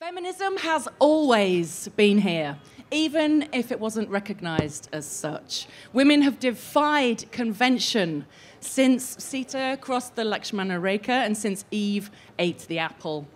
Feminism has always been here, even if it wasn't recognized as such. Women have defied convention since Sita crossed the Lakshmana Rekha and since Eve ate the apple.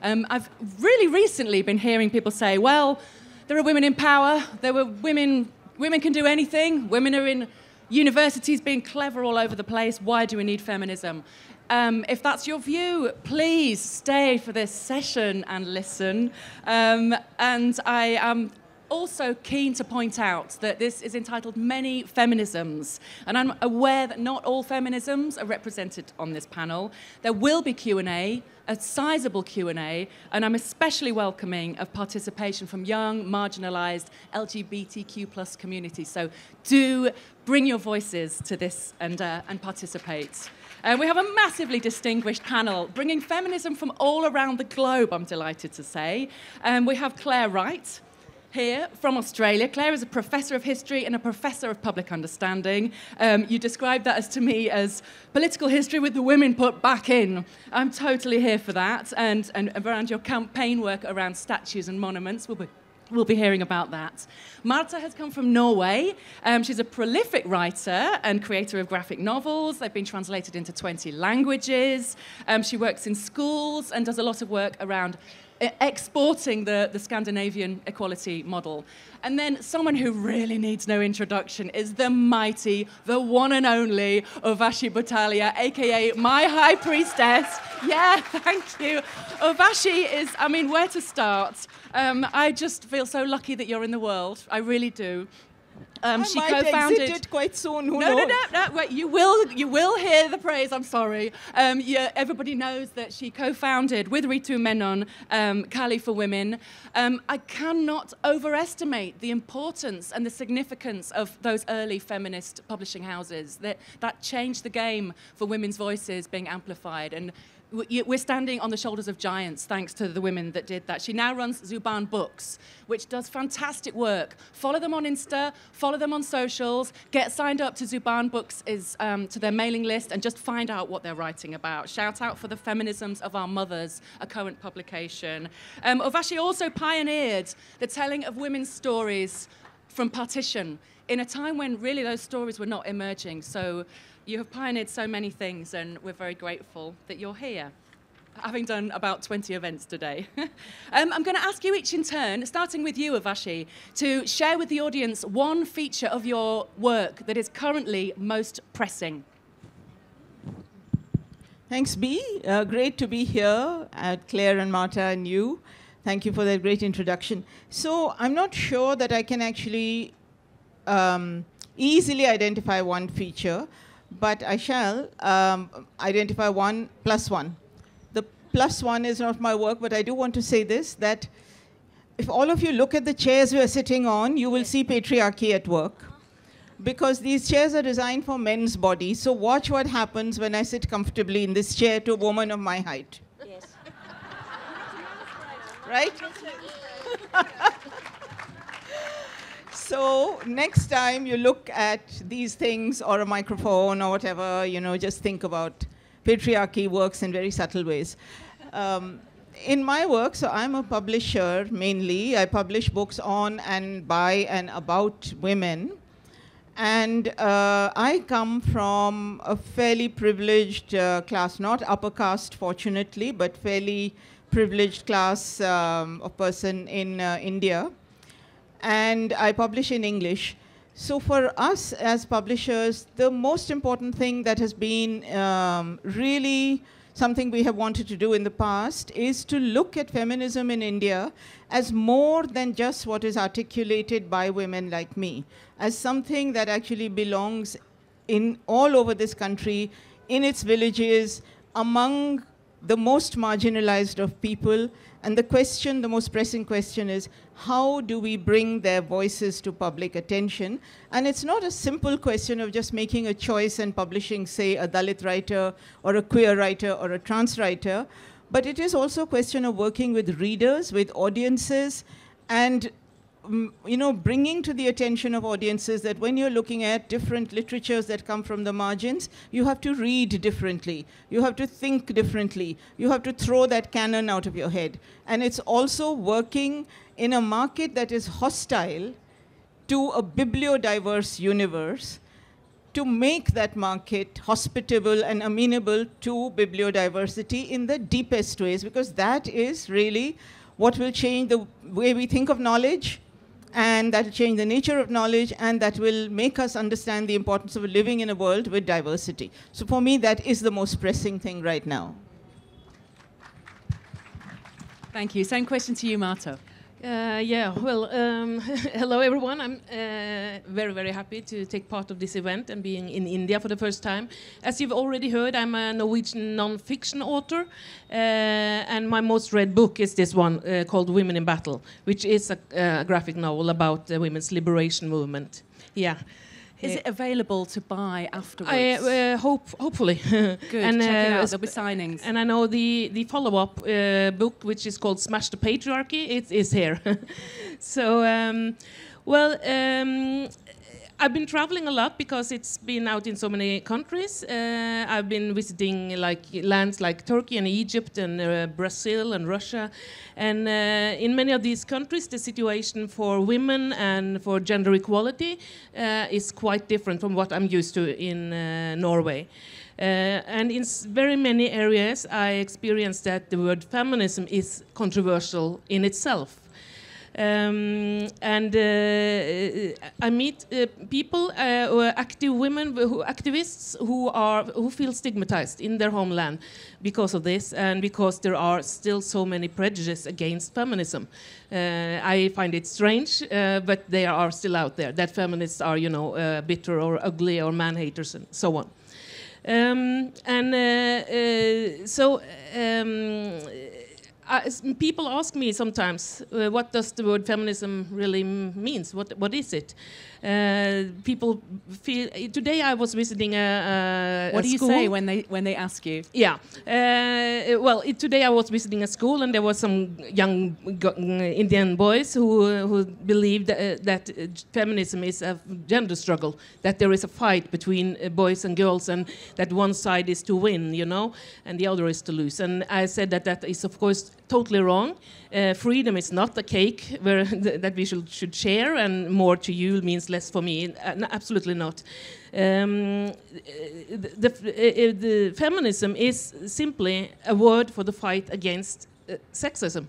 Um, I've really recently been hearing people say, well, there are women in power, there were women, women can do anything, women are in universities being clever all over the place, why do we need feminism? Um, if that's your view, please stay for this session and listen. Um, and I am also keen to point out that this is entitled Many Feminisms, and I'm aware that not all feminisms are represented on this panel. There will be Q&A, a sizable Q&A, and I'm especially welcoming of participation from young, marginalized LGBTQ plus communities. So do bring your voices to this and, uh, and participate. And we have a massively distinguished panel bringing feminism from all around the globe, I'm delighted to say. Um, we have Clare Wright, here from Australia. Clare is a professor of history and a professor of public understanding. Um, you described that as to me as political history with the women put back in. I'm totally here for that. And, and around your campaign work around statues and monuments, we'll be We'll be hearing about that. Marta has come from Norway. Um, she's a prolific writer and creator of graphic novels. They've been translated into 20 languages. Um, she works in schools and does a lot of work around exporting the, the Scandinavian equality model. And then someone who really needs no introduction is the mighty, the one and only Urvashi Butalia, aka my high priestess. Yeah, thank you. Urvashi is, I mean, where to start? Um, I just feel so lucky that you're in the world. I really do. Um, she co-founded. Quite soon. No, no, no, no. Wait, you will, you will hear the praise. I'm sorry. Um, yeah, everybody knows that she co-founded with Ritu Menon um, Kali for Women. Um, I cannot overestimate the importance and the significance of those early feminist publishing houses. That that changed the game for women's voices being amplified and we're standing on the shoulders of giants thanks to the women that did that. She now runs Zubaan Books, which does fantastic work. Follow them on Insta, follow them on socials, get signed up to Zubaan Books is um, to their mailing list, and just find out what they're writing about. Shout out for the feminisms of our mothers, a current publication. Um, Urvashi also pioneered the telling of women's stories from partition in a time when really those stories were not emerging. So you have pioneered so many things, and we're very grateful that you're here, having done about 20 events today. um, I'm going to ask you each in turn, starting with you, Urvashi, to share with the audience one feature of your work that is currently most pressing. Thanks, Bee. Uh, great to be here at Clare and Marta and you. Thank you for that great introduction. So I'm not sure that I can actually um, easily identify one feature, but I shall um, identify one plus one. The plus one is not my work, but I do want to say this, that if all of you look at the chairs we are sitting on, you will see patriarchy at work. Because these chairs are designed for men's bodies, so watch what happens when I sit comfortably in this chair to a woman of my height. Yes. right? So next time you look at these things or a microphone or whatever, you know, just think about patriarchy works in very subtle ways. Um, in my work, so I'm a publisher mainly. I publish books on and by and about women. And uh, I come from a fairly privileged uh, class, not upper caste, fortunately, but fairly privileged class um, of person in uh, India and I publish in English. So for us as publishers, the most important thing that has been um, really something we have wanted to do in the past is to look at feminism in India as more than just what is articulated by women like me, as something that actually belongs in all over this country, in its villages, among the most marginalized of people. And the question, the most pressing question is, how do we bring their voices to public attention? And it's not a simple question of just making a choice and publishing, say, a Dalit writer or a queer writer or a trans writer, but it is also a question of working with readers, with audiences, and you know, bringing to the attention of audiences that when you're looking at different literatures that come from the margins, you have to read differently. You have to think differently. You have to throw that canon out of your head. And it's also working in a market that is hostile to a bibliodiverse universe to make that market hospitable and amenable to bibliodiversity in the deepest ways, because that is really what will change the way we think of knowledge, and that will change the nature of knowledge, and that will make us understand the importance of living in a world with diversity. So for me, that is the most pressing thing right now. Thank you. Same question to you, Marta. Uh, yeah, well, um, hello everyone. I'm uh, very, very happy to take part of this event and being in India for the first time. As you've already heard, I'm a Norwegian non-fiction author, uh, and my most read book is this one uh, called Women in Battle, which is a, a graphic novel about the women's liberation movement. Yeah. Is it available to buy afterwards? I uh, hope, hopefully. Good. and, check it uh, out. There'll be signings. And I know the the follow-up uh, book, which is called "Smash the Patriarchy," it is here. so, um, well, um, I've been traveling a lot because it's been out in so many countries. Uh, I've been visiting like lands like Turkey and Egypt and uh, Brazil and Russia, and uh, in many of these countries, the situation for women and for gender equality uh, is quite different from what I'm used to in uh, Norway. Uh, and in very many areas, I experienced that the word feminism is controversial in itself. Um, and uh, I meet uh, people, uh, active women, who, activists who are who feel stigmatized in their homeland because of this, and because there are still so many prejudices against feminism. I find it strange, but they are still out there. That feminists are, you know, bitter or ugly or man haters and so on. Um, and uh, uh, so um, uh, people ask me sometimes, uh, what does the word feminism really means? What what is it? Uh, people feel. Today I was visiting a, a what a do you school. say when they when they ask you? Yeah. Uh, well, it, today I was visiting a school, and there was some young mm, Indian boys who who believed uh, that uh, feminism is a gender struggle, that there is a fight between uh, boys and girls, and that one side is to win, you know, and the other is to lose. And I said that that is of course totally wrong. Uh, freedom is not a cake where that we should, should share, and more to you means less for me. Uh, no, absolutely not. Um, the, the, uh, the feminism is simply a word for the fight against uh, sexism.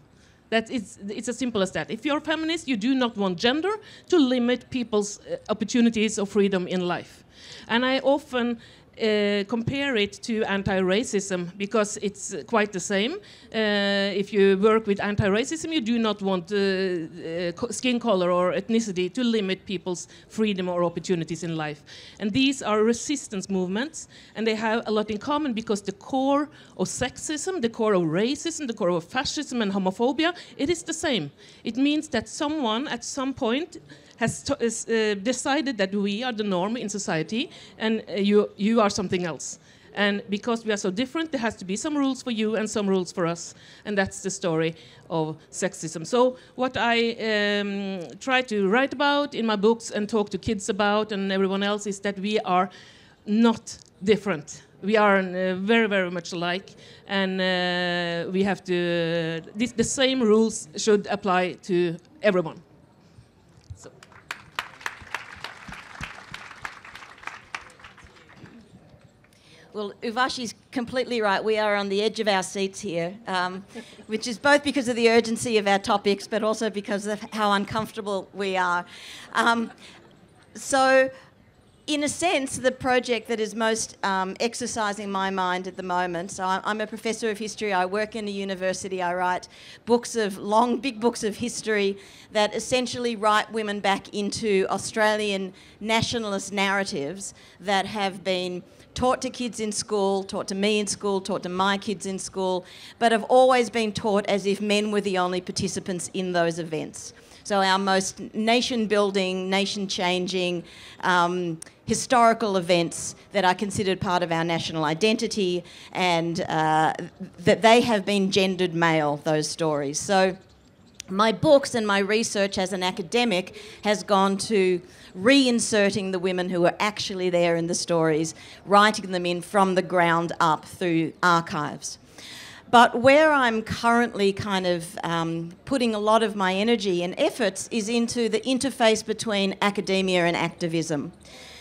That it's, it's as simple as that. If you're a feminist, you do not want gender to limit people's uh, opportunities or freedom in life. And I often uh, compare it to anti-racism because it's quite the same. Uh, if you work with anti-racism, you do not want uh, uh, skin color or ethnicity to limit people's freedom or opportunities in life. And these are resistance movements, and they have a lot in common because the core of sexism, the core of racism, the core of fascism and homophobia, it is the same. It means that someone at some point has is, uh, decided that we are the norm in society and uh, you, you are something else. And because we are so different, there has to be some rules for you and some rules for us. And that's the story of sexism. So, what I um, try to write about in my books and talk to kids about and everyone else is that we are not different. We are uh, very, very much alike, and uh, we have to. this, the same rules should apply to everyone. Well, Urvashi's completely right. We are on the edge of our seats here, um, which is both because of the urgency of our topics, but also because of how uncomfortable we are. Um, so, in a sense, the project that is most um, exercising my mind at the moment. So, I'm a professor of history. I work in a university. I write books of long, big books of history that essentially write women back into Australian nationalist narratives that have been taught to kids in school, taught to me in school, taught to my kids in school, but have always been taught as if men were the only participants in those events. So, our most nation building, nation changing, um, historical events that are considered part of our national identity, and uh, that they have been gendered male, those stories. So, my books and my research as an academic has gone to reinserting the women who are actually there in the stories, writing them in from the ground up through archives. But where I'm currently kind of um, putting a lot of my energy and efforts is into the interface between academia and activism.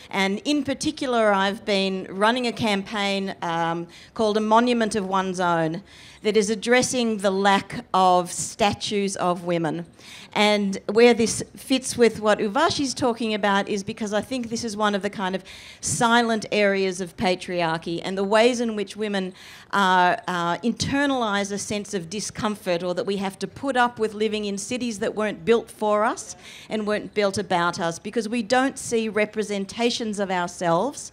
And in particular, I've been running a campaign um, called A Monument of One's Own that is addressing the lack of statues of women. And where this fits with what Urvashi's talking about is because I think this is one of the kind of silent areas of patriarchy and the ways in which women uh, uh, internalize a sense of discomfort or that we have to put up with living in cities that weren't built for us and weren't built about us because we don't see representations of ourselves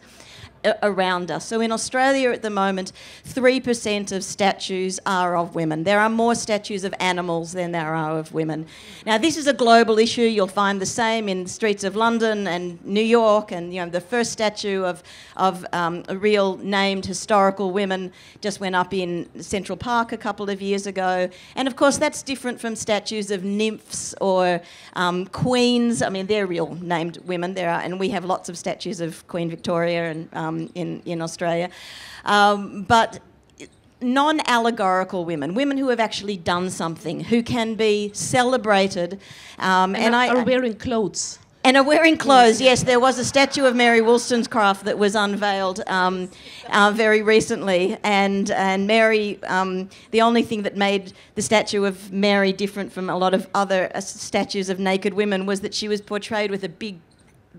around us. So in Australia at the moment, 3% of statues are of women. There are more statues of animals than there are of women. Now this is a global issue. You'll find the same in the streets of London and New York and you know the first statue of of um, a real named historical women just went up in Central Park a couple of years ago. And of course that's different from statues of nymphs or um, queens. I mean they're real named women. There are and we have lots of statues of Queen Victoria and um, um, in, in Australia. Um, but non allegorical women, women who have actually done something, who can be celebrated. Um, and, and are, I, are wearing clothes. And are wearing clothes, yes. There was a statue of Mary Wollstonecraft that was unveiled um, uh, very recently. And, and Mary, um, the only thing that made the statue of Mary different from a lot of other uh, statues of naked women was that she was portrayed with a big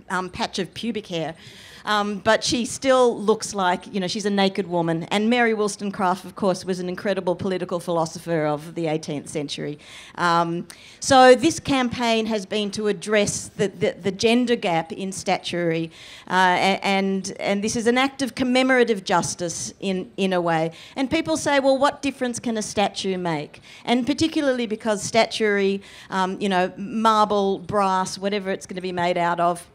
um, patch of pubic hair. Um, but she still looks like, you know, she's a naked woman. And Mary Wollstonecraft, of course, was an incredible political philosopher of the 18th century. Um, so this campaign has been to address the, the, the gender gap in statuary. Uh, and, and this is an act of commemorative justice in, in a way. And people say, well, what difference can a statue make? And particularly because statuary, um, you know, marble, brass, whatever it's going to be made out of,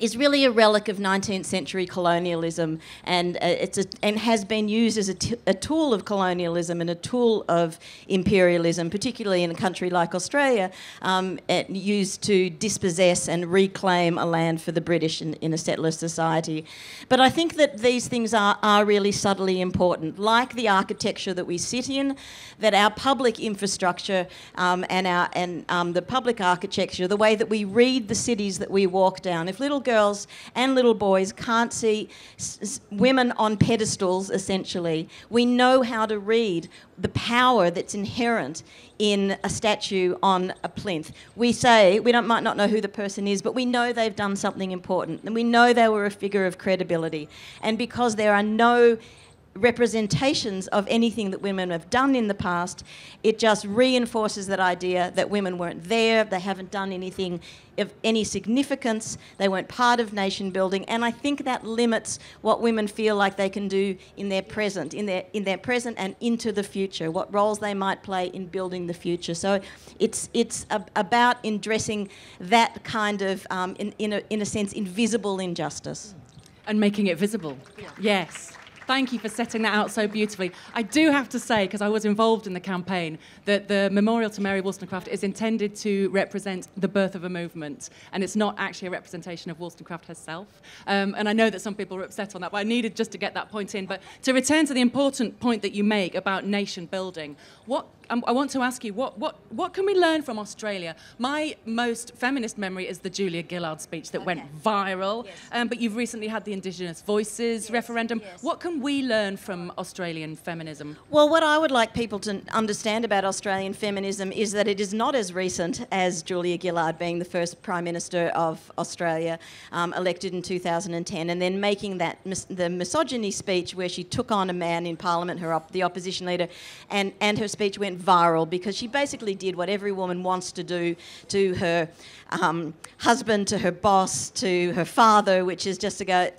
is really a relic of 19th century colonialism and uh, it's a, and has been used as a, tool of colonialism and a tool of imperialism, particularly in a country like Australia, um, used to dispossess and reclaim a land for the British in, in, a settler society. But I think that these things are, are really subtly important, like the architecture that we sit in, that our public infrastructure um, and our and um, the public architecture, the way that we read the cities that we walk down. If little girls and little boys can't see s- women on pedestals, essentially. We know how to read the power that's inherent in a statue on a plinth. We say, we don't, might not know who the person is, but we know they've done something important and we know they were a figure of credibility. And because there are no representations of anything that women have done in the past, it just reinforces that idea that women weren't there, they haven't done anything of any significance, they weren't part of nation building, and I think that limits what women feel like they can do in their present, in their in their present and into the future, what roles they might play in building the future. So it's it's a, about addressing that kind of, um, in, in, a, in a sense, invisible injustice. And making it visible. Yeah. Yes. Thank you for setting that out so beautifully. I do have to say, because I was involved in the campaign, that the memorial to Mary Wollstonecraft is intended to represent the birth of a movement, and it's not actually a representation of Wollstonecraft herself. Um, and I know that some people are upset on that, but I needed just to get that point in. But to return to the important point that you make about nation building, what um, I want to ask you, what, what, what can we learn from Australia? My most feminist memory is the Julia Gillard speech that okay. went viral, yes. um, but you've recently had the Indigenous Voices yes. referendum. Yes. What can we learn from Australian feminism? Well, what I would like people to understand about Australian feminism is that it is not as recent as Julia Gillard being the first Prime Minister of Australia, um, elected in 2010, and then making that mis- the misogyny speech where she took on a man in Parliament, her op- the opposition leader, and, and her speech went viral because she basically did what every woman wants to do to her um, husband, to her boss, to her father, which is just to go,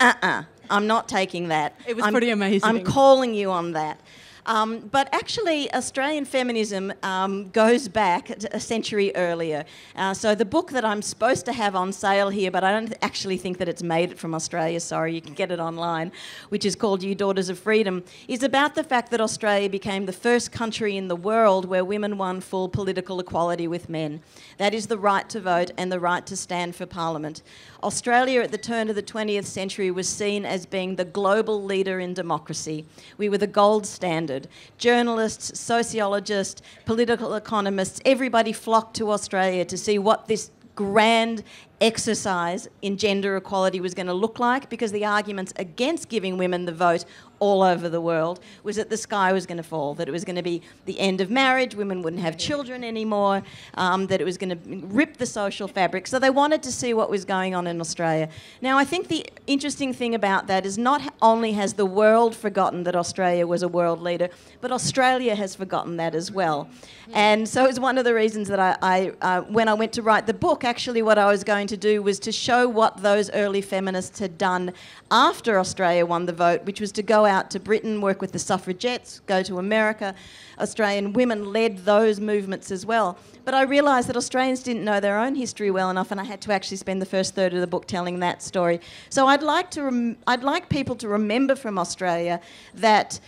uh uh-uh, uh, I'm not taking that. It was I'm, pretty amazing. I'm calling you on that. Um, but actually, Australian feminism um, goes back a century earlier. Uh, so the book that I'm supposed to have on sale here, but I don't actually think that it's made it from Australia, sorry, you can get it online, which is called You Daughters of Freedom, is about the fact that Australia became the first country in the world where women won full political equality with men. That is the right to vote and the right to stand for parliament. Australia at the turn of the 20th century was seen as being the global leader in democracy. We were the gold standard. Journalists, sociologists, political economists, everybody flocked to Australia to see what this grand exercise in gender equality was going to look like because the arguments against giving women the vote all over the world was that the sky was going to fall, that it was going to be the end of marriage, women wouldn't have children anymore, um, that it was going to rip the social fabric. So they wanted to see what was going on in Australia. Now, I think the interesting thing about that is not only has the world forgotten that Australia was a world leader, but Australia has forgotten that as well. And so it's one of the reasons that I, I uh, when I went to write the book, actually what I was going to do was to show what those early feminists had done after Australia won the vote, which was to go out to Britain, work with the suffragettes, go to America. Australian women led those movements as well. But I realised that Australians didn't know their own history well enough, and I had to actually spend the first third of the book telling that story. So I'd like to, rem- I'd like people to remember from Australia that.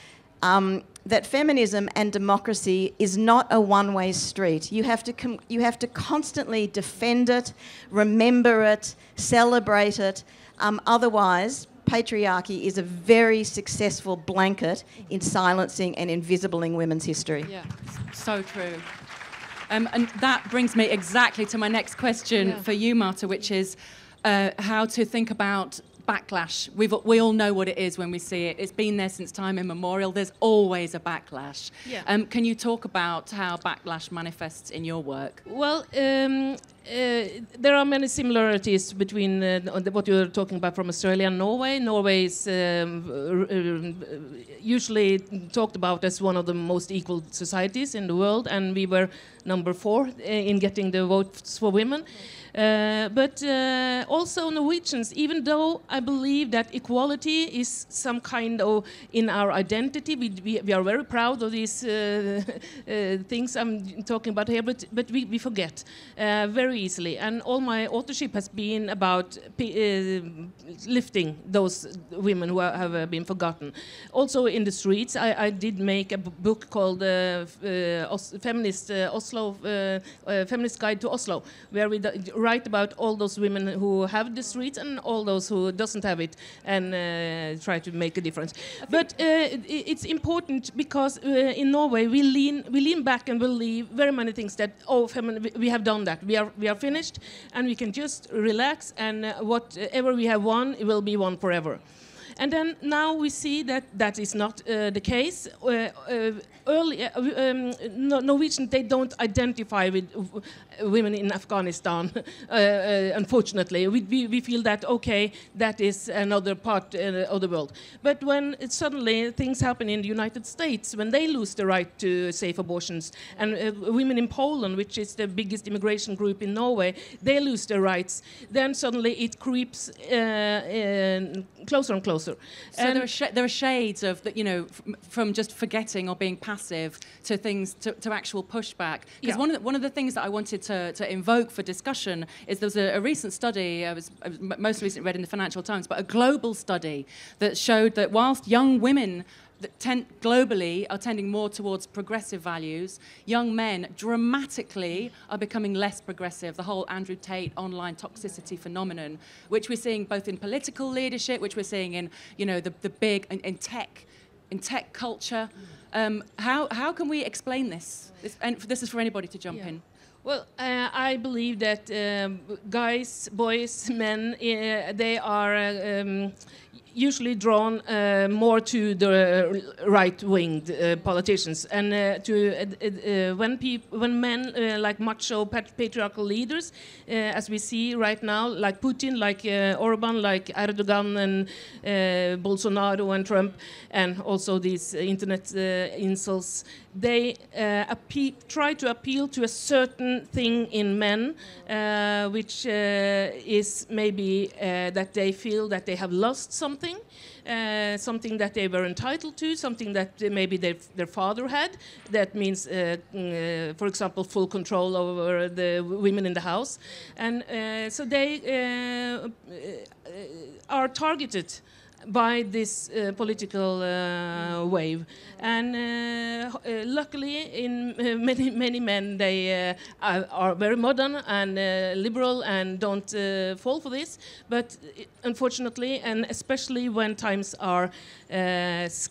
Um, that feminism and democracy is not a one-way street. You have to com- you have to constantly defend it, remember it, celebrate it. Um, otherwise, patriarchy is a very successful blanket in silencing and invisibling women's history. Yeah, so true. Um, and that brings me exactly to my next question Yeah. for you, Marta, which is uh, how to think about backlash. We've, we all know what it is when we see it. It's been there since time immemorial. There's always a backlash. Yeah. Um, can you talk about how backlash manifests in your work? Well, um, uh, there are many similarities between uh, what you're talking about from Australia and Norway. Norway is um, r- usually talked about as one of the most equal societies in the world, and we were number four uh, in getting the votes for women. Uh, but uh, also Norwegians, even though I believe that equality is some kind of in our identity, we, we, we are very proud of these uh, uh, things I'm talking about here, but, but we, we forget uh, very easily. And all my authorship has been about p- uh, lifting those women who have uh, been forgotten. Also in the streets, I, I did make a book called uh, uh, Feminist uh, Oslo, uh, Feminist Guide to Oslo, where we write about all those women who have the streets and all those who doesn't have it, and uh, try to make a difference. But uh, it, it's important because uh, in Norway we lean we lean back and believe very many things that oh, we have done that, we are we are finished, and we can just relax, and uh, whatever we have won, it will be won forever. And then now we see that that is not uh, the case. Uh, uh, early, uh, um, no, Norwegian, they don't identify with women in Afghanistan. uh, uh, unfortunately, we, we, we feel that okay, that is another part uh, of the world. But when suddenly things happen in the United States, when they lose the right to safe abortions, and uh, women in Poland, which is the biggest immigration group in Norway, they lose their rights, then suddenly it creeps uh, closer and closer. So And- there are, sh- there are shades of, the, you know, from, from just forgetting or being passive to things, to, to actual pushback. Because Yeah. one, of the, one of the things that I wanted to, to invoke for discussion is there was a, a recent study, I was, I was m- most recently read in the Financial Times, but a global study that showed that whilst young women that tend globally are tending more towards progressive values. Young men dramatically are becoming less progressive. The whole Andrew Tate online toxicity phenomenon, which we're seeing both in political leadership, which we're seeing in you know the, the big in, in tech, in tech culture. Um, how how can we explain this? this? And this is for anybody to jump Yeah. in. Well, uh, I believe that um, guys, boys, men, uh, they are uh, um, usually drawn uh, more to the right-winged uh, politicians, and uh, to uh, uh, when peop- when men uh, like macho pat- patriarchal leaders, as we see right now, like Putin, like Orban, like Erdogan, and Bolsonaro and Trump, and also these internet incels, they try to appeal to a certain thing in men, which is maybe that they feel that they have lost something something, uh, something that they were entitled to, something that maybe their, father had. That means, uh, mm, uh, for example, full control over the women in the house. And uh, so they uh, are targeted by this uh, political uh, wave. And uh, uh, luckily, in uh, many many men, they uh, are, are very modern and liberal and don't fall for this. But unfortunately, and especially when times are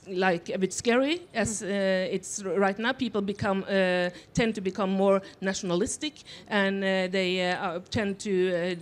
like a bit scary, as it's right now, people become tend to become more nationalistic, and they tend to.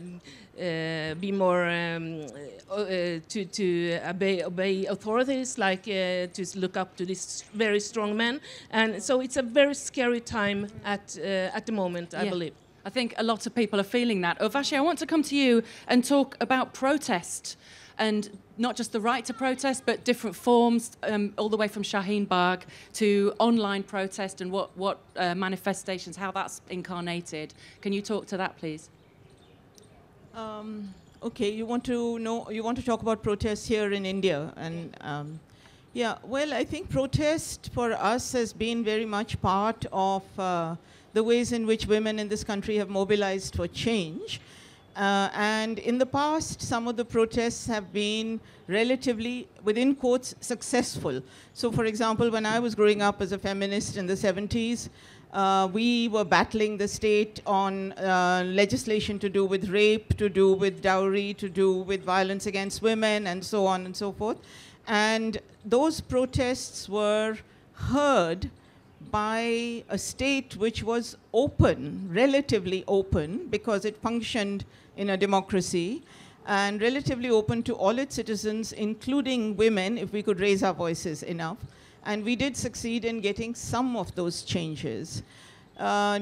Uh, be more um, uh, uh, to to obey obey authorities, like uh, to look up to these very strong men, and so it's a very scary time at uh, at the moment, I Yeah. believe. I think a lot of people are feeling that. Urvashi, I want to come to you and talk about protest and not just the right to protest, but different forms, um, all the way from Shaheen Bagh to online protest and what, what uh, manifestations, how that's incarnated. Can you talk to that, please? Um, okay, you want to know, you want to talk about protests here in India, and um, yeah, well, I think protest for us has been very much part of uh, the ways in which women in this country have mobilized for change. Uh, and in the past, some of the protests have been relatively, within quotes, successful. So, for example, when I was growing up as a feminist in the 70s, uh, we were battling the state on uh, legislation to do with rape, to do with dowry, to do with violence against women, and so on and so forth. And those protests were heard by a state which was open, relatively open, because it functioned in a democracy, and relatively open to all its citizens, including women, if we could raise our voices enough. And we did succeed in getting some of those changes. Uh,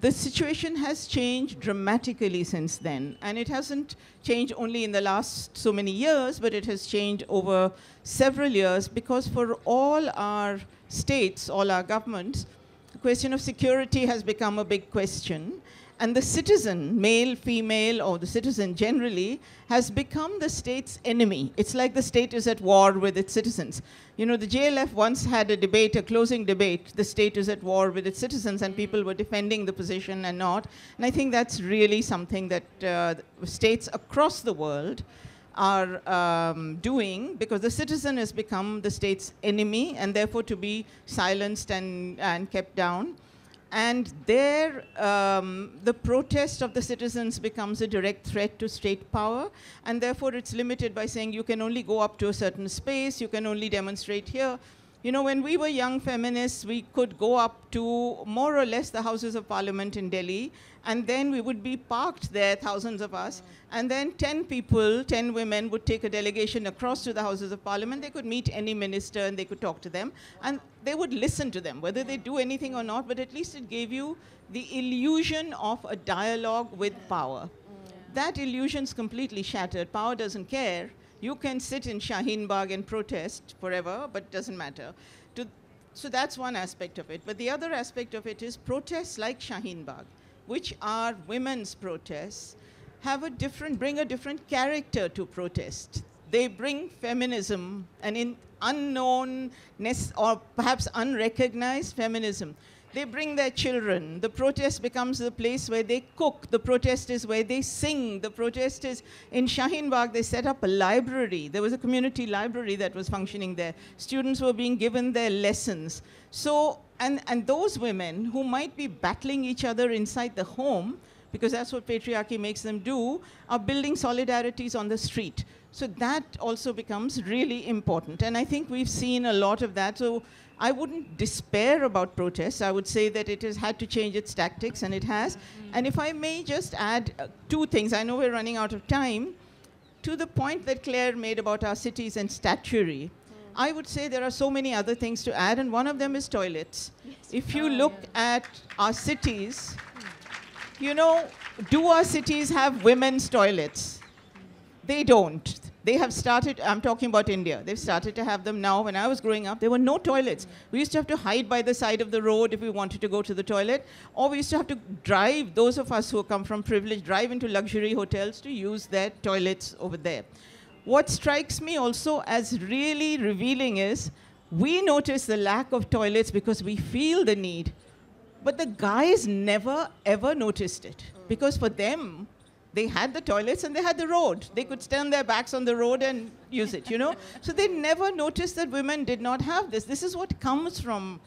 the situation has changed dramatically since then, and it hasn't changed only in the last so many years, but it has changed over several years because for all our states, all our governments, the question of security has become a big question. And the citizen, male, female, or the citizen generally, has become the state's enemy. It's like the state is at war with its citizens. You know, the JLF once had a debate, a closing debate, the state is at war with its citizens, and people were defending the position and not. And I think that's really something that uh, states across the world are um, doing because the citizen has become the state's enemy and therefore to be silenced and, and kept down. And there, um, the protest of the citizens becomes a direct threat to state power, and therefore it's limited by saying you can only go up to a certain space, you can only demonstrate here. You know, when we were young feminists, we could go up to more or less the Houses of Parliament in Delhi, and then we would be parked there, thousands of us, and then 10 people, 10 women would take a delegation across to the Houses of Parliament. They could meet any minister and they could talk to them, and they would listen to them, whether they do anything or not, but at least it gave you the illusion of a dialogue with power. That illusion's completely shattered. Power doesn't care. You can sit in Shaheen Bagh and protest forever, but it doesn't matter. To, so that's one aspect of it. But the other aspect of it is protests like Shaheen Bagh, which are women's protests, have a different, bring a different character to protest. They bring feminism, an in unknown or perhaps unrecognized feminism. They bring their children. The protest becomes the place where they cook. The protest is where they sing. The protest is in Shaheen Bagh, they set up a library. There was a community library that was functioning there. Students were being given their lessons. So, and, and those women who might be battling each other inside the home, because that's what patriarchy makes them do, are building solidarities on the street. So that also becomes really important. And I think we've seen a lot of that. So I wouldn't despair about protests. I would say that it has had to change its tactics, and it has. Mm-hmm. And if I may just add uh, two things, I know we're running out of time. To the point that Clare made about our cities and statuary, mm. I would say there are so many other things to add, and one of them is toilets. If you oh, look at our cities, hmm. you know, do our cities have women's toilets? They don't. They have started, I'm talking about India, they've started to have them now. When I was growing up, there were no toilets. We used to have to hide by the side of the road if we wanted to go to the toilet, or we used to have to drive, those of us who come from privilege, drive into luxury hotels to use their toilets over there. what strikes me also as really revealing is we notice the lack of toilets because we feel the need. But the guys never ever noticed it because for them, they had the toilets and they had the road. They could stand their backs on the road and use it, you know? so they never noticed that women did not have this. This is what comes from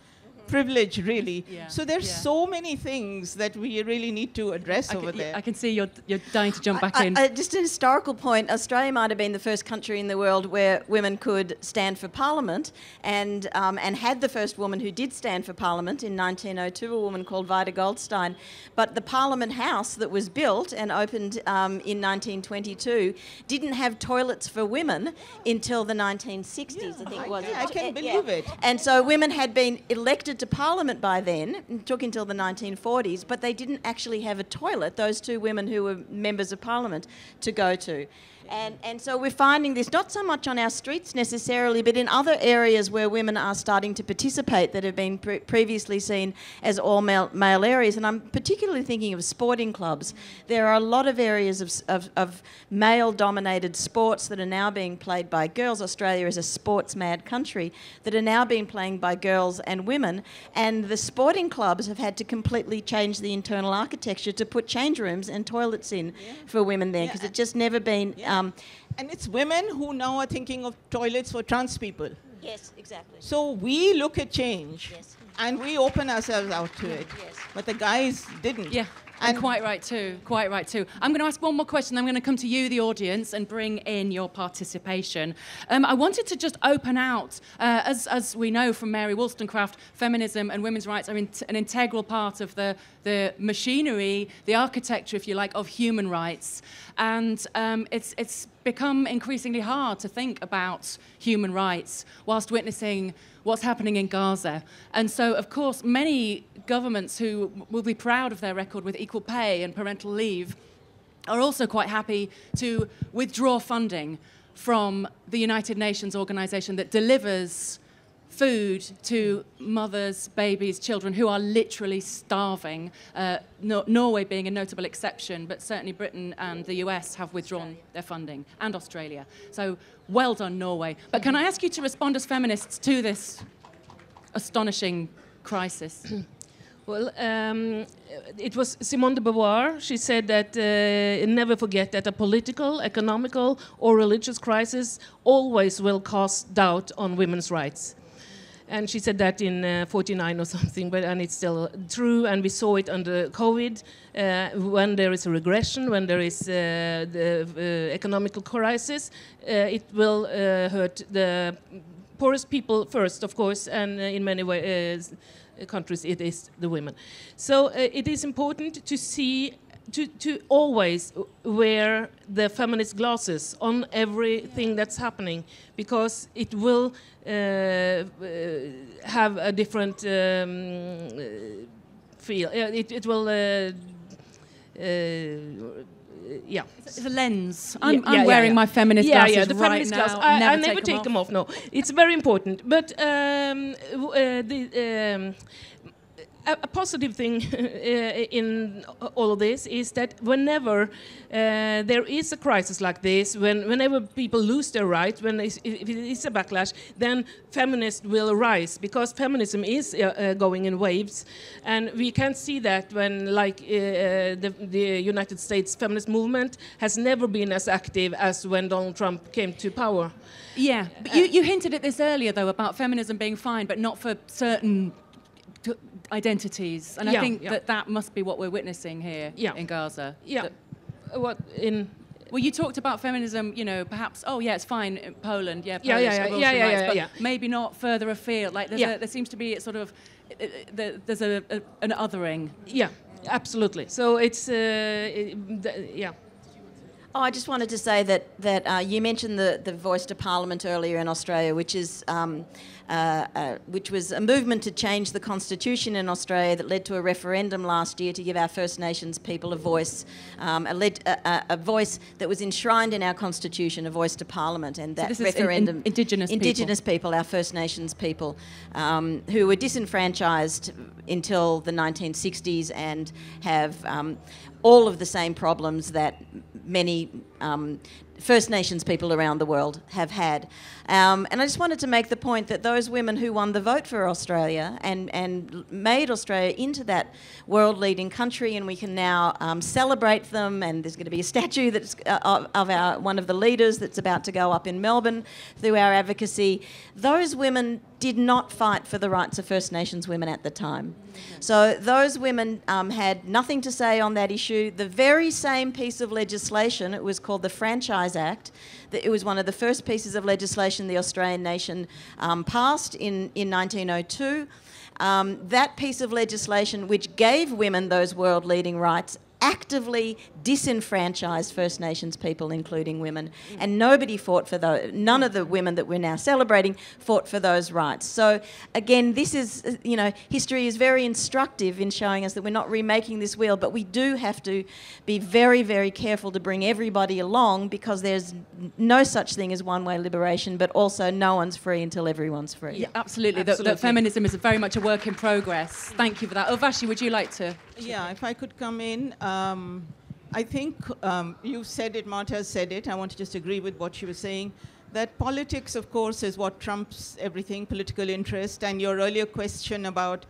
privilege, really. Yeah, So there's yeah. so many things that we really need to address I over can, there. I can see you're, you're dying to jump back I- in. I- just an historical point Australia might have been the first country in the world where women could stand for parliament and, um, and had the first woman who did stand for parliament in 1902, a woman called Vida Goldstein. But the Parliament House that was built and opened um, in 1922 didn't have toilets for women until the 1960s, I think I- it was. yeah, I can Yeah. believe it. And so women had been elected to parliament by then, it took until the 1940s, but they didn't actually have a toilet, those two women who were members of parliament, to go to. And, and so we're finding this not so much on our streets necessarily, but in other areas where women are starting to participate that have been pre- previously seen as all male, male areas. And I'm particularly thinking of sporting clubs. There are a lot of areas of, of, of male dominated sports that are now being played by girls. Australia is a sports mad country that are now being played by girls and women. And the sporting clubs have had to completely change the internal architecture to put change rooms and toilets in for women there because Yeah. it's just never been. Yeah. Um, Um, and it's women who now are thinking of toilets for trans people. yes, exactly. So we look at change Yes. and we open ourselves out to it. Yes. But the guys didn't. Yeah, and quite right too. Quite right too. I'm going to ask one more question. I'm going to come to you, the audience, and bring in your participation. Um, I wanted to just open out, uh, as, as we know from Mary Wollstonecraft, feminism and women's rights are in an integral part of the, the machinery, the architecture, if you like, of human rights. And um, it's, it's become increasingly hard to think about human rights whilst witnessing what's happening in Gaza. And so, of course, many governments who will be proud of their record with equal pay and parental leave are also quite happy to withdraw funding from the United Nations organization that delivers food to mothers, babies, children who are literally starving. Uh, Nor- Norway being a notable exception, but certainly Britain and the US have withdrawn their funding, and Australia. So well done, Norway. But can I ask you to respond as feminists to this astonishing crisis? Well, um, it was Simone de Beauvoir. She said that uh, never forget that a political, economical, or religious crisis always will cast doubt on women's rights. And she said that in uh, 49 or something, but and it's still true. And we saw it under COVID, uh, when there is a regression, when there is uh, the uh, economical crisis, uh, it will uh, hurt the poorest people first, of course, and uh, in many ways, uh, countries it is the women. So uh, it is important to see. To, to always wear the feminist glasses on everything that's happening because it will uh, have a different um, uh, feel. It, it will, uh, uh, yeah. It's a lens. I'm, Yeah, I'm yeah, yeah, wearing yeah. my feminist yeah, glasses yeah, the right feminist now. glass. I, never I never take, take them off. them off. No, it's very important. But um, w- uh, the. Um, a, a positive thing uh, in all of this is that whenever uh, there is a crisis like this, when, whenever people lose their rights, when it is a backlash, then feminists will rise because feminism is uh, going in waves, and we can see that when, like, the, the United States feminist movement has never been as active as when Donald Trump came to power. Yeah, you, you hinted at this earlier, though, about feminism being fine, but not for certain identities. And I think yeah. that that must be what we're witnessing here Yeah. in Gaza. Yeah, That- what in well, you talked about feminism, you know, perhaps, oh, yeah, it's fine in Poland, yeah, Yeah, Polish yeah, yeah, yeah, yeah, rights, yeah, but yeah. maybe not further afield. Like, there's Yeah. a, there seems to be a sort of, uh, uh, there's a, a, an othering. Yeah, absolutely. So it's uh, it, th- yeah. Oh, I just wanted to say that that uh, you mentioned the, the voice to Parliament earlier in Australia, which is um, uh, uh, which was a movement to change the constitution in Australia that led to a referendum last year to give our First Nations people a voice, um, a, led, a, a, voice that was enshrined in our constitution, a voice to Parliament, and that this is in- in- referendum. Indigenous people. Indigenous people, our First Nations people, um, who were disenfranchised until the 1960s and have um, all of the same problems that many um, First Nations people around the world have had. Um, and I just wanted to make the point that those women who won the vote for Australia and, and made Australia into that world leading country, and we can now um, celebrate them. And there's going to be a statue that's uh, of our one of the leaders that's about to go up in Melbourne through our advocacy. Those women did not fight for the rights of First Nations women at the time. So those women um, had nothing to say on that issue. The very same piece of legislation, it was called the Franchise Act, it was one of the first pieces of legislation the Australian nation um, passed in, in 1902. Um, that piece of legislation, which gave women those world leading rights, actively disenfranchised First Nations people, including women. And nobody fought for those, none of the women that we're now celebrating fought for those rights. So, again, this is, you know, history is very instructive in showing us that we're not remaking this wheel, but we do have to be very, very careful to bring everybody along because there's no such thing as one way liberation, but also no one's free until everyone's free. Yeah, absolutely. absolutely. That, that feminism is very much a work in progress. Thank you for that. Urvashi, would you like to? Yeah, if I could come in. Um, I think um, you said it, Marta said it. I want to just agree with what she was saying. That politics, of course, is what trumps everything, political interest. And your earlier question about,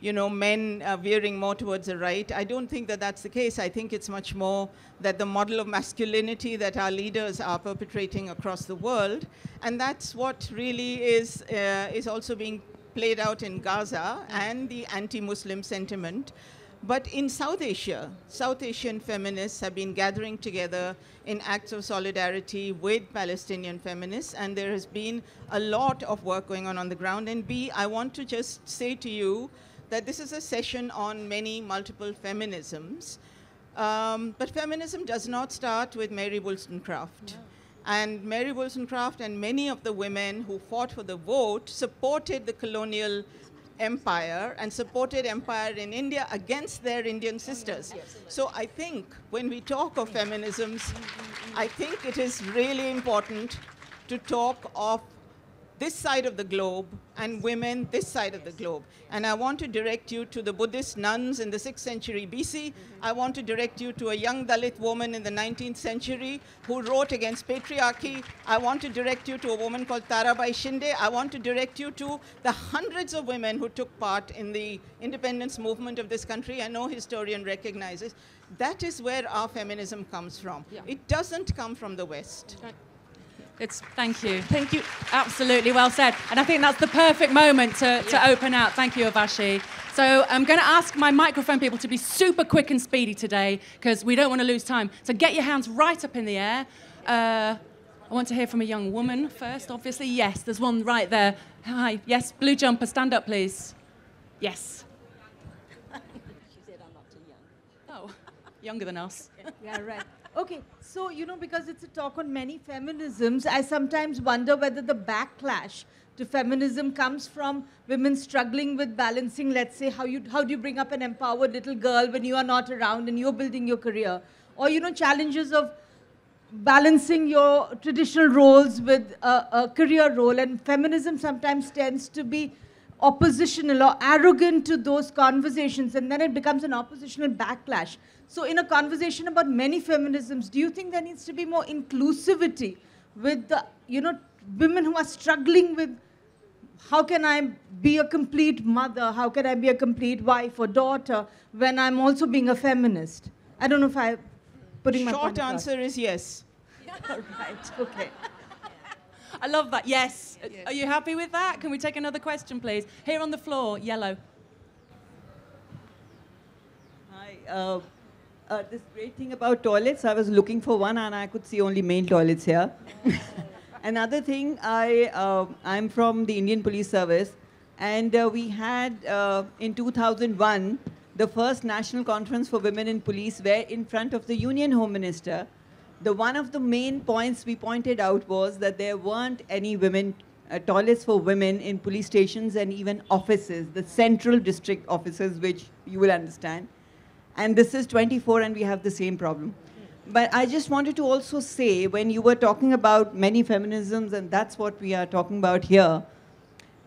you know, men uh, veering more towards the right, I don't think that that's the case. I think it's much more that the model of masculinity that our leaders are perpetrating across the world, and that's what really is uh, is also being played out in Gaza and the anti-Muslim sentiment. But in South Asia, South Asian feminists have been gathering together in acts of solidarity with Palestinian feminists, and there has been a lot of work going on on the ground. And Bee, I want to just say to you that this is a session on many multiple feminisms. Um, but feminism does not start with Mary Wollstonecraft. No. And Mary Wollstonecraft and many of the women who fought for the vote supported the colonial empire and supported empire in India against their Indian sisters. So I think when we talk of feminisms, I think it is really important to talk of this side of the globe and women this side of the globe. And I want to direct you to the Buddhist nuns in the 6th century BC. Mm-hmm. I want to direct you to a young Dalit woman in the 19th century who wrote against patriarchy. I want to direct you to a woman called Tarabai Shinde. I want to direct you to the hundreds of women who took part in the independence movement of this country. I know historian recognizes. That is where our feminism comes from. Yeah. It doesn't come from the West. It's thank you, thank you. Absolutely well said, and I think that's the perfect moment to, to yeah. open out. Thank you, Urvashi. So I'm going to ask my microphone people to be super quick and speedy today because we don't want to lose time. So get your hands right up in the air. Uh, I want to hear from a young woman first, obviously. Yes, there's one right there. Hi. Yes, blue jumper. Stand up, please. Yes. she said I'm not too young. Oh, younger than us. yeah, right. Okay, so, you know, because it's a talk on many feminisms, I sometimes wonder whether the backlash to feminism comes from women struggling with balancing, let's say, how, you, how do you bring up an empowered little girl when you are not around and you're building your career? Or, you know, challenges of balancing your traditional roles with a, a career role. And feminism sometimes tends to be oppositional or arrogant to those conversations, and then it becomes an oppositional backlash. So, in a conversation about many feminisms, do you think there needs to be more inclusivity with the, you know, women who are struggling with how can I be a complete mother? How can I be a complete wife or daughter when I'm also being a feminist? I don't know if I'm putting my Short answer is yes. All right, okay. I love that. Yes. yes. Are you happy with that? Can we take another question, please? Here on the floor, yellow. Hi. Uh, uh, this great thing about toilets, I was looking for one and I could see only male toilets here. Another thing, I, uh, I'm from the Indian Police Service and uh, we had uh, in 2001 the first national conference for women in police where in front of the Union Home Minister, the one of the main points we pointed out was that there weren't any women uh, toilets for women in police stations and even offices, the central district offices, which you will understand. And this is 24 and we have the same problem. But I just wanted to also say, when you were talking about many feminisms, and that's what we are talking about here,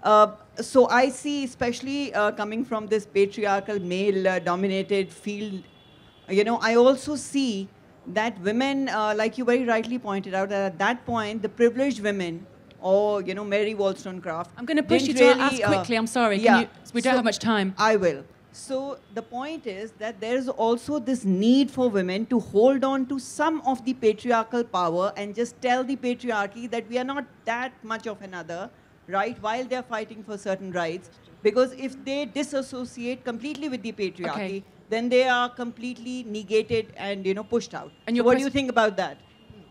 uh, so I see, especially uh, coming from this patriarchal male-dominated field, you know, I also see that women, uh, like you very rightly pointed out, that at that point, the privileged women, or you know, Mary Wollstonecraft. I'm going to push you to ask really, uh, quickly. I'm sorry. Can yeah. you, we don't So have much time. I will. So the point is that there is also this need for women to hold on to some of the patriarchal power and just tell the patriarchy that we are not that much of another, right? While they're fighting for certain rights, because if they disassociate completely with the patriarchy, Okay. Then they are completely negated and you know pushed out. And so what do you think about that?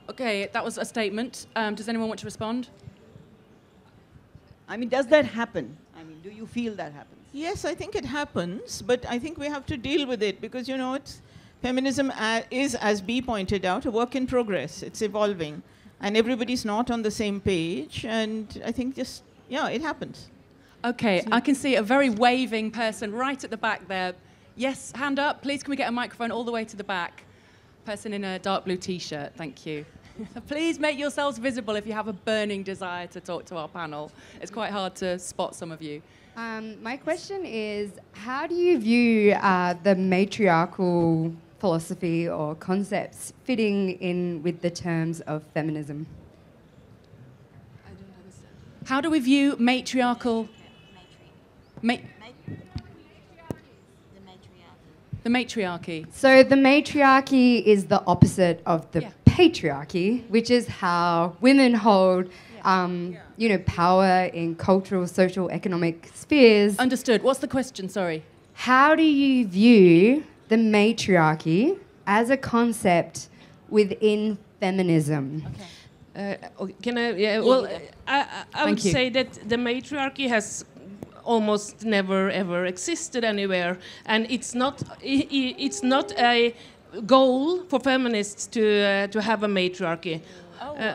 Okay, that was a statement. Um, does anyone want to respond? I mean, does that happen? I mean, do you feel that happens? Yes, I think it happens, but I think we have to deal with it because, you know, it's, feminism is, as Bee pointed out, a work in progress. It's evolving. And everybody's not on the same page. And I think just, yeah, it happens. Okay, I can see a very waving person right at the back there. Yes, hand up. Please, can we get a microphone all the way to the back? Person in a dark blue t shirt, thank you. Please make yourselves visible if you have a burning desire to talk to our panel. It's quite hard to spot some of you. Um, my question is how do you view uh, the matriarchal philosophy or concepts fitting in with the terms of feminism? How do we view matriarchal. Ma- the matriarchy. So, the matriarchy is the opposite of the Yeah. patriarchy, which is how women hold. Um, you know, power in cultural, social, economic spheres. Understood. What's the question? Sorry. How do you view the matriarchy as a concept within feminism? Uh, okay, can I? Yeah, well, yeah. I, I, I would you. say that the matriarchy has almost never ever existed anywhere, and it's not. It's not a goal for feminists to uh, to have a matriarchy. Uh,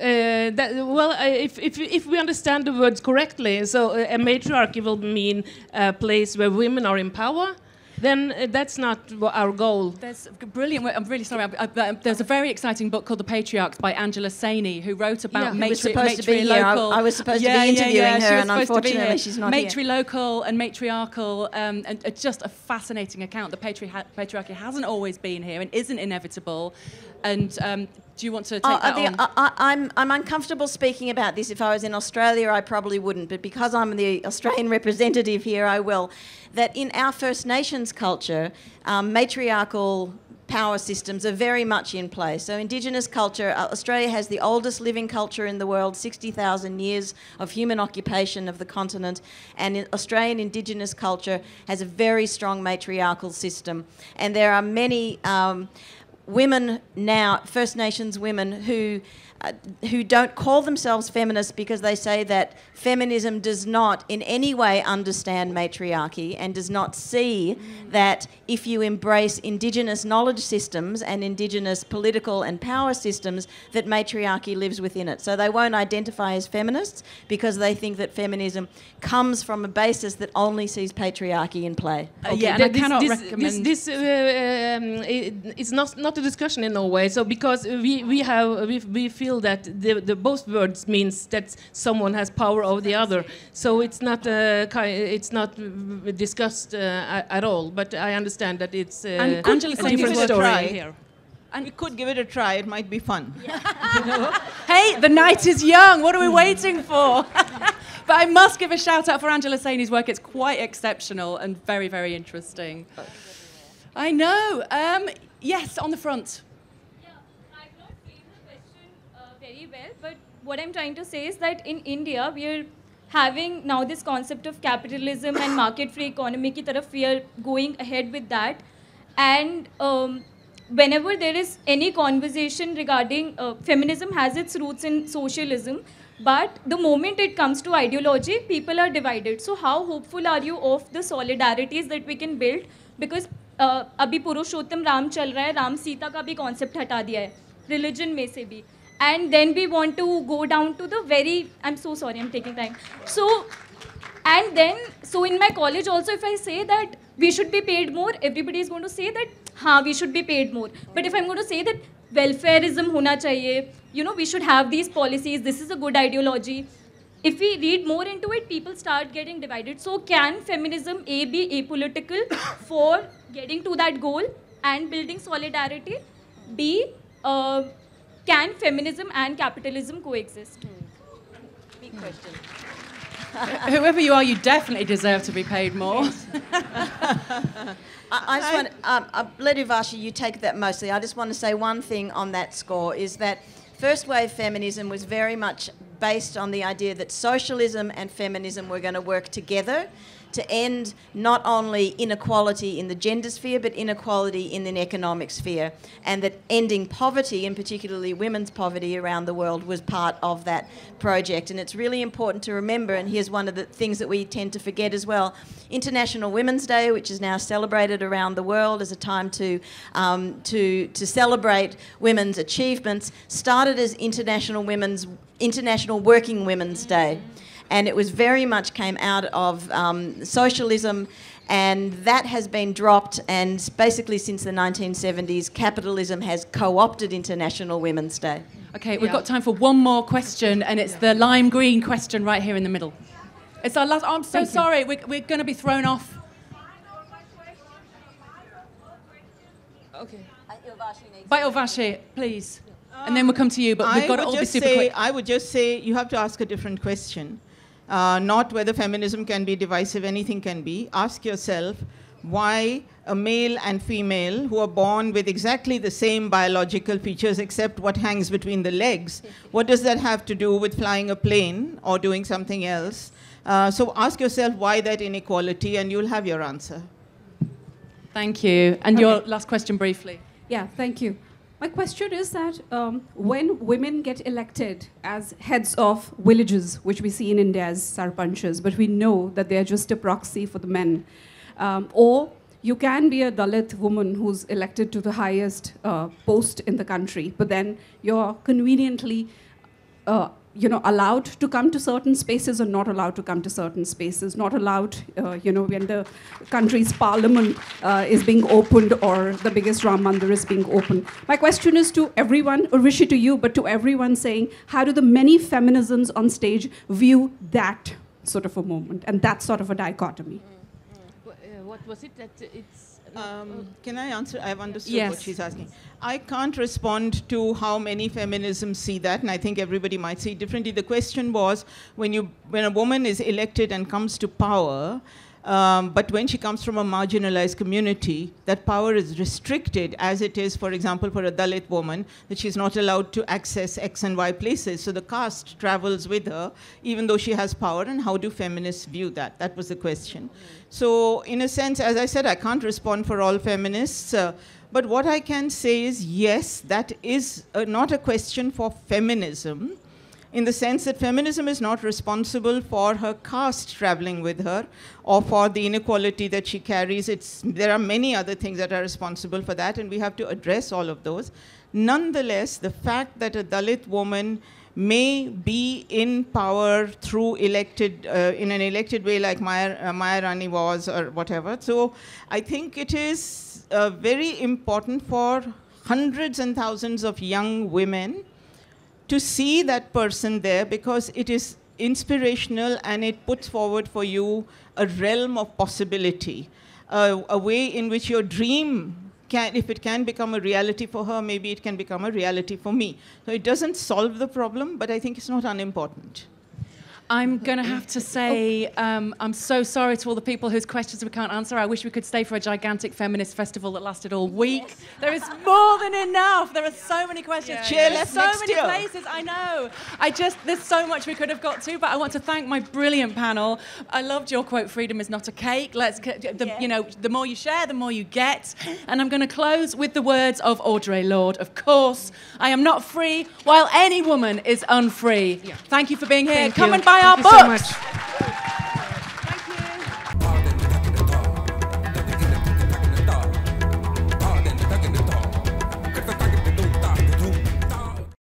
uh, that, well, uh, if, if, if we understand the words correctly, so uh, a matriarchy will mean a place where women are in power, then uh, that's not wha- our goal. There's brilliant. I'm really sorry. I, I, there's a very exciting book called The Patriarchs by Angela Saini, who wrote about Yeah. Who matri- was supposed to be here. I- I was supposed to be Yeah, yeah, interviewing yeah, her, and supposed to be unfortunately she's not here. matrilocal and matriarchal, um, and it's just a fascinating account. The patri- patriarchy hasn't always been here and isn't inevitable. And um, do you want to take Oh, that the- on? I, I, I'm, I'm uncomfortable speaking about this. If I was in Australia, I probably wouldn't. But because I'm the Australian representative here, I will. That in our First Nations culture, um, matriarchal power systems are very much in place. So, Indigenous culture, uh, Australia has the oldest living culture in the world, 60,000 years of human occupation of the continent. And Australian Indigenous culture has a very strong matriarchal system. And there are many. Um, women now, First Nations women who uh, who don't call themselves feminists because they say that feminism does not in any way understand matriarchy and does not see that if you embrace indigenous knowledge systems and indigenous political and power systems that matriarchy lives within it so they won't identify as feminists because they think that feminism comes from a basis that only sees patriarchy in play Uh, yeah, and I cannot this, recommend. This, this uh, um, it, it's not not a discussion in Norway. So because we we have we, we feel that the, the both words means that someone has power over the other. So it's not uh, it's not discussed uh, at all. But I understand that it's uh, And Angela a different give a story try. here. And we could give it a try. It might be fun. Hey, the night is young. What are we waiting for? but I must give a shout out for Angela Saini's work. It's quite exceptional and very, very interesting. I know. Um, yes, on the front. Yeah, I've not framed the question uh, very well, but what I'm trying to say is that in India, we are having now this concept of capitalism and market-free economy ki taraf we are going ahead with that. And um, whenever there is any conversation regarding uh, feminism has its roots in socialism, but the moment it comes to ideology, people are divided. So how hopeful are you of the solidarities that we can build? Because uh, अभी पुरुषोत्तम राम चल रहा है राम सीता का भी concept हटा दिया है religion में से भी and then we want to go down to the very i'm so sorry i'm taking time. So and then so in my college also if i say that we should be paid more everybody is going to say that ha we should be paid more. But if i'm going to say that welfareism hona chahiye you know we should have these policies this is a good ideology. If we read more into it people start getting divided. So can feminism a be apolitical for getting to that goal and building solidarity? Bee uh, can feminism and capitalism coexist? Big question. Whoever you are, you definitely deserve to be paid more. I, I just want um, uh, let Urvashi, you take that mostly. I just want to say one thing on that score is that first wave feminism was very much based on the idea that socialism and feminism were going to work together to end not only inequality in the gender sphere, but inequality in the economic sphere, and that ending poverty, and particularly women's poverty around the world, was part of that project. And it's really important to remember, and here's one of the things that we tend to forget as well International Women's Day, which is now celebrated around the world as a time to, um, to, to celebrate women's achievements, started as International Women's International Working Women's Day and it was very much came out of um, socialism and that has been dropped and basically since the 1970s capitalism has co-opted international women's day Okay, we've got time for one more question, and it's the lime green question right here in the middle. It's our last. I'm so Thank you. sorry. We're, we're going to be thrown off. Okay. By Urvashi, please. and then we'll come to you, but we've got to all be super say, quick. I would just say you have to ask a different question. Uh, not whether feminism can be divisive, anything can be. Ask yourself why a male and female who are born with exactly the same biological features except what hangs between the legs, what does that have to do with flying a plane or doing something else? Uh, so ask yourself why that inequality, and you'll have your answer. Thank you. And your last question, briefly. Yeah, thank you. My question is that um, when women get elected as heads of villages, which we see in India as sarpanchas, but we know that they are just a proxy for the men, um, or you can be a Dalit woman who's elected to the highest uh, post in the country, but then you're conveniently uh, you know, allowed to come to certain spaces or not allowed to come to certain spaces, not allowed, uh, you know, when the country's parliament uh, is being opened or the biggest Ram Mandir is being opened. My question is to everyone, Urvashi to you, but to everyone saying, how do the many feminisms on stage view that sort of a moment and that sort of a dichotomy? Wh- uh, what was it that it's. Um, can I answer? I've understood Yes. what she's asking. I can't respond to how many feminisms see that, and I think everybody might see it differently. The question was when you when a woman is elected and comes to power. Um, but when she comes from a marginalized community, that power is restricted, as it is, for example, for a Dalit woman, that she's not allowed to access X and Y places. So the caste travels with her, even though she has power. And how do feminists view that? That was the question. So, in a sense, as I said, I can't respond for all feminists. Uh, but what I can say is yes, that is uh, not a question for feminism, in the sense that feminism is not responsible for her caste traveling with her or for the inequality that she carries. It's, there are many other things that are responsible for that, and we have to address all of those. Nonetheless, the fact that a Dalit woman may be in power through elected, uh, in an elected way like Maya, uh, Maya Rani was or whatever. So I think it is uh, very important for hundreds and thousands of young women to see that person there because it is inspirational and it puts forward for you a realm of possibility, uh, a way in which your dream can, if it can become a reality for her, maybe it can become a reality for me. So it doesn't solve the problem, but I think it's not unimportant. I'm going to have to say um, I'm so sorry to all the people whose questions we can't answer. I wish we could stay for a gigantic feminist festival that lasted all week. There is more than enough. There are so many questions. Chair There's so many year. places. I know. I just there's so much we could have got to, but I want to thank my brilliant panel. I loved your quote: "Freedom is not a cake." Let's the, you know the more you share, the more you get. And I'm going to close with the words of Audre Lorde. Of course, I am not free while any woman is unfree. Thank you for being here. Thank Come you. and buy Thank books. You so much.